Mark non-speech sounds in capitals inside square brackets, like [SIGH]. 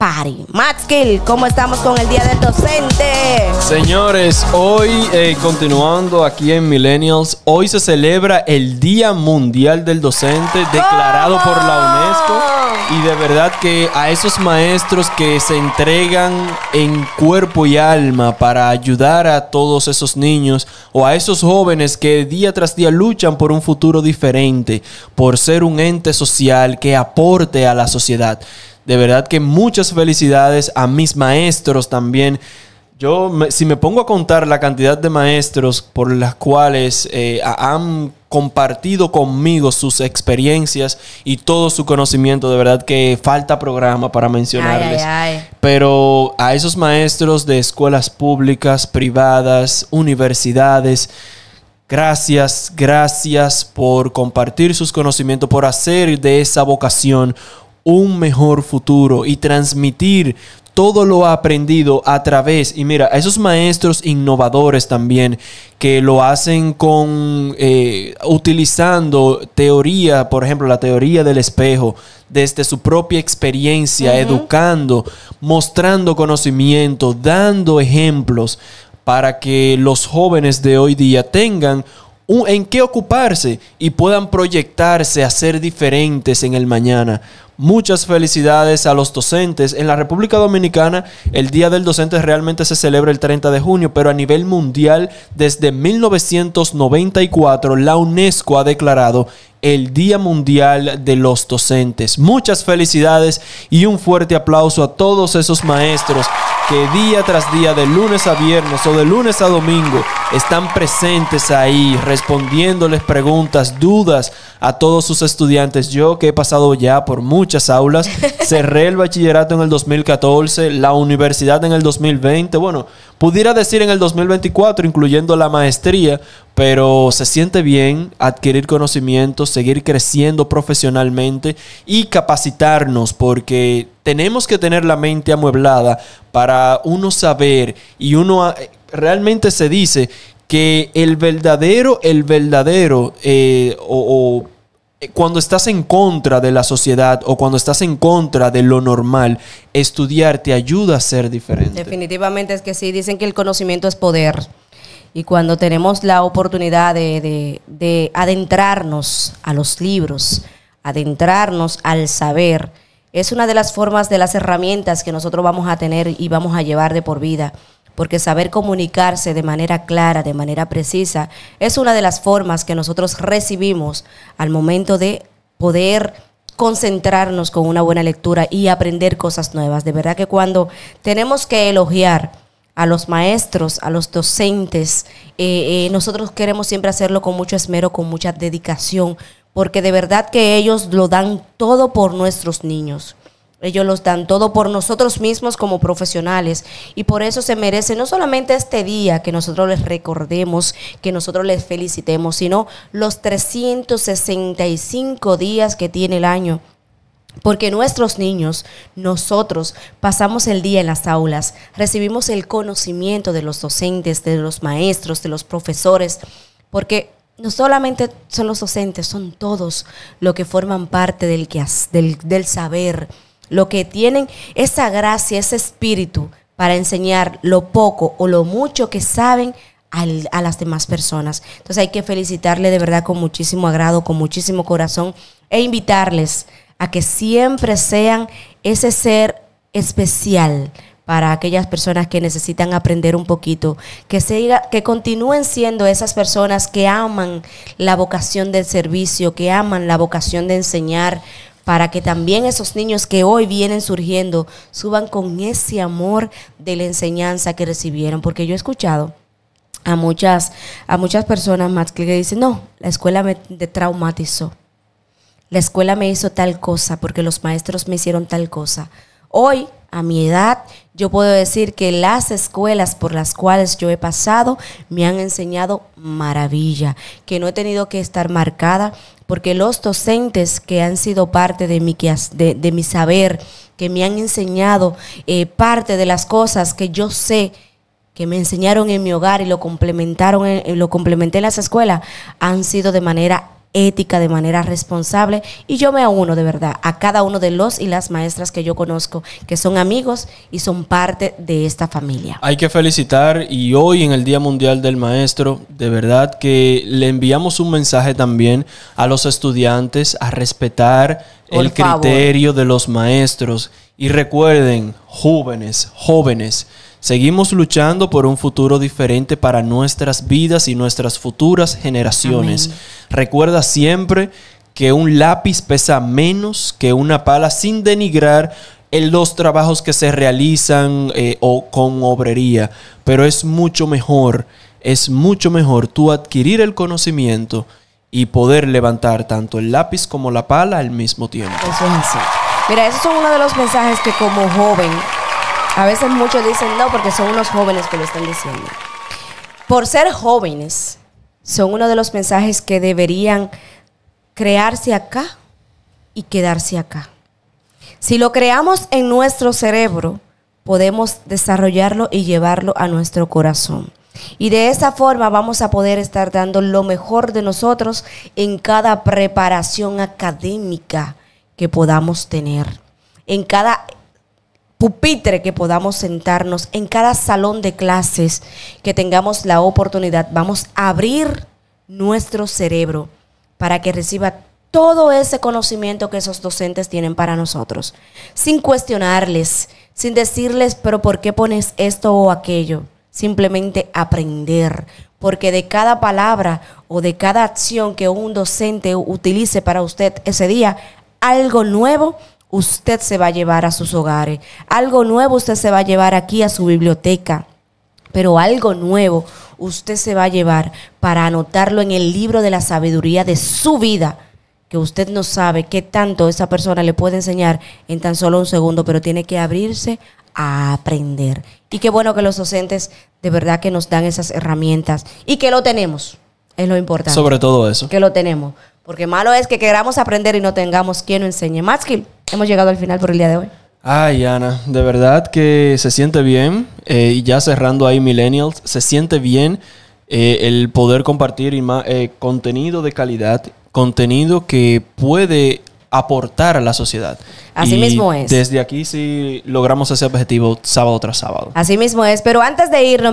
Party. Matskill, ¿cómo estamos con el Día del Docente? Señores, hoy eh, continuando aquí en Millennials, hoy se celebra el Día Mundial del Docente declarado por la UNESCO y de verdad que a esos maestros que se entregan en cuerpo y alma para ayudar a todos esos niños o a esos jóvenes que día tras día luchan por un futuro diferente, por ser un ente social que aporte a la sociedad. De verdad que muchas felicidades a mis maestros también. Yo, si me pongo a contar la cantidad de maestros por las cuales eh, han compartido conmigo sus experiencias y todo su conocimiento, de verdad que falta programa para mencionarles. Pero a esos maestros de escuelas públicas, privadas, universidades, gracias, gracias por compartir sus conocimientos, por hacer de esa vocación un mejor futuro y transmitir todo lo aprendido a través, y mira, a esos maestros innovadores también, que lo hacen con, eh, utilizando teoría, por ejemplo, la teoría del espejo, desde su propia experiencia, educando, mostrando conocimiento, dando ejemplos para que los jóvenes de hoy día tengan en qué ocuparse y puedan proyectarse a ser diferentes en el mañana. Muchas felicidades a los docentes. En la República Dominicana el Día del Docente realmente se celebra el 30 de junio, pero a nivel mundial desde 1994 la UNESCO ha declarado el Día Mundial de los Docentes. Muchas felicidades y un fuerte aplauso a todos esos maestros que día tras día, de lunes a viernes o de lunes a domingo, están presentes ahí respondiéndoles preguntas, dudas a todos sus estudiantes. Yo que he pasado ya por muchas aulas, [LAUGHS] cerré el bachillerato en el 2014, la universidad en el 2020, bueno, pudiera decir en el 2024, incluyendo la maestría, pero se siente bien adquirir conocimientos, seguir creciendo profesionalmente y capacitarnos porque tenemos que tener la mente amueblada para uno saber y uno eh, realmente se dice que el verdadero, el verdadero eh, o, cuando estás en contra de la sociedad o cuando estás en contra de lo normal, estudiar te ayuda a ser diferente. Definitivamente es que sí, dicen que el conocimiento es poder. Y cuando tenemos la oportunidad de, adentrarnos a los libros, adentrarnos al saber, es una de las formas de las herramientas que nosotros vamos a tener y vamos a llevar de por vida. Porque saber comunicarse de manera clara, de manera precisa, es una de las formas que nosotros recibimos al momento de poder concentrarnos con una buena lectura y aprender cosas nuevas. De verdad que cuando tenemos que elogiar a los maestros, a los docentes. Eh, eh, nosotros queremos siempre hacerlo con mucho esmero, con mucha dedicación, porque de verdad que ellos lo dan todo por nuestros niños. Ellos los dan todo por nosotros mismos como profesionales. Y por eso se merece no solamente este día que nosotros les recordemos, que nosotros les felicitemos, sino los 365 días que tiene el año. Porque nuestros niños, nosotros pasamos el día en las aulas, recibimos el conocimiento de los docentes, de los maestros, de los profesores, porque no solamente son los docentes, son todos los que forman parte del, del, del saber, lo que tienen esa gracia, ese espíritu para enseñar lo poco o lo mucho que saben a las demás personas. Entonces hay que felicitarle de verdad con muchísimo agrado, con muchísimo corazón e invitarles a que siempre sean ese ser especial para aquellas personas que necesitan aprender un poquito, que, que continúen siendo esas personas que aman la vocación del servicio, que aman la vocación de enseñar, para que también esos niños que hoy vienen surgiendo suban con ese amor de la enseñanza que recibieron, porque yo he escuchado a muchas, a muchas personas más que dicen, no, la escuela me traumatizó la escuela me hizo tal cosa porque los maestros me hicieron tal cosa. Hoy, a mi edad, yo puedo decir que las escuelas por las cuales yo he pasado me han enseñado maravilla, que no he tenido que estar marcada porque los docentes que han sido parte de mi, de, mi saber, que me han enseñado eh, parte de las cosas que yo sé, que me enseñaron en mi hogar y lo complementaron, lo complementé en las escuelas, han sido de manera ética, de manera responsable. Y yo me uno de verdad a cada uno de los y las maestras que yo conozco, que son amigos y son parte de esta familia. Hay que felicitar y hoy en el Día Mundial del Maestro, de verdad que le enviamos un mensaje también a los estudiantes a respetar Por el favor. criterio de los maestros. Y recuerden, jóvenes, jóvenes, seguimos luchando por un futuro diferente para nuestras vidas y nuestras futuras generaciones. Amén. Recuerda siempre que un lápiz pesa menos que una pala sin denigrar en los trabajos que se realizan eh, o con obrería, pero es mucho mejor, es mucho mejor tú adquirir el conocimiento y poder levantar tanto el lápiz como la pala al mismo tiempo. Eso es así. Mira, esos son uno de los mensajes que como joven, a veces muchos dicen no porque son unos jóvenes que lo están diciendo. Por ser jóvenes, son uno de los mensajes que deberían crearse acá y quedarse acá. Si lo creamos en nuestro cerebro, podemos desarrollarlo y llevarlo a nuestro corazón. Y de esa forma vamos a poder estar dando lo mejor de nosotros en cada preparación académica que podamos tener, en cada pupitre que podamos sentarnos, en cada salón de clases que tengamos la oportunidad, vamos a abrir nuestro cerebro para que reciba todo ese conocimiento que esos docentes tienen para nosotros, sin cuestionarles, sin decirles, pero ¿por qué pones esto o aquello? Simplemente aprender, porque de cada palabra o de cada acción que un docente utilice para usted ese día, algo nuevo usted se va a llevar a sus hogares, algo nuevo usted se va a llevar aquí a su biblioteca, pero algo nuevo usted se va a llevar para anotarlo en el libro de la sabiduría de su vida, que usted no sabe qué tanto esa persona le puede enseñar en tan solo un segundo, pero tiene que abrirse a aprender. Y qué bueno que los docentes de verdad que nos dan esas herramientas y que lo tenemos, es lo importante. Sobre todo eso. que lo tenemos. Porque malo es que queramos aprender y no tengamos quien nos enseñe. Matskill, hemos llegado al final por el día de hoy. Ay, Ana, de verdad que se siente bien. eh, y ya cerrando ahí Millennials, se siente bien eh, el poder compartir eh, contenido de calidad, contenido que puede aportar a la sociedad. Así Y mismo es. Desde aquí sí logramos ese objetivo sábado tras sábado. Así mismo es. Pero antes de irnos,